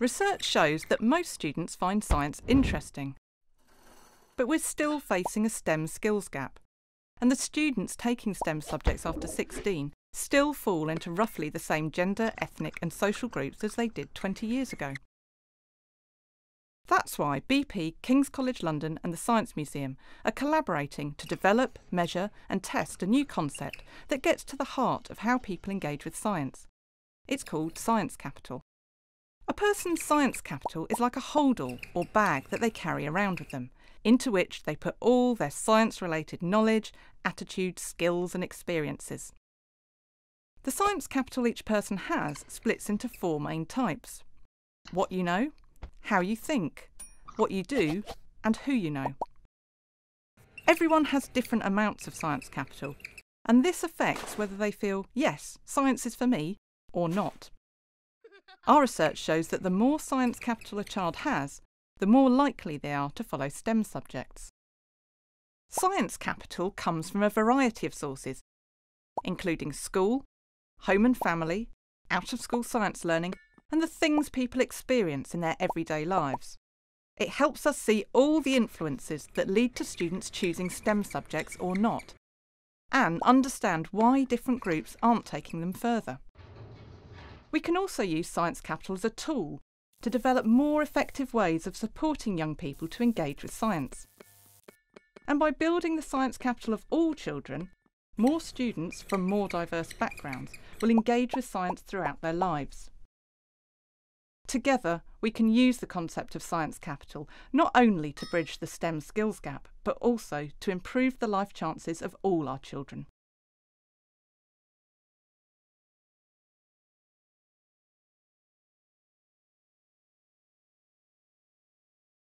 Research shows that most students find science interesting. But we're still facing a STEM skills gap, and the students taking STEM subjects after 16 still fall into roughly the same gender, ethnic, and social groups as they did 20 years ago. That's why BP, King's College London, and the Science Museum are collaborating to develop, measure, and test a new concept that gets to the heart of how people engage with science. It's called Science Capital. A person's science capital is like a holdall or bag that they carry around with them, into which they put all their science related knowledge, attitudes, skills, and experiences. The science capital each person has splits into four main types what you know, how you think, what you do, and who you know. Everyone has different amounts of science capital, and this affects whether they feel, yes, science is for me, or not. Our research shows that the more science capital a child has, the more likely they are to follow STEM subjects. Science capital comes from a variety of sources, including school, home and family, out of school science learning, and the things people experience in their everyday lives. It helps us see all the influences that lead to students choosing STEM subjects or not, and understand why different groups aren't taking them further. We can also use Science Capital as a tool to develop more effective ways of supporting young people to engage with science. And by building the science capital of all children, more students from more diverse backgrounds will engage with science throughout their lives. Together, we can use the concept of science capital not only to bridge the STEM skills gap, but also to improve the life chances of all our children.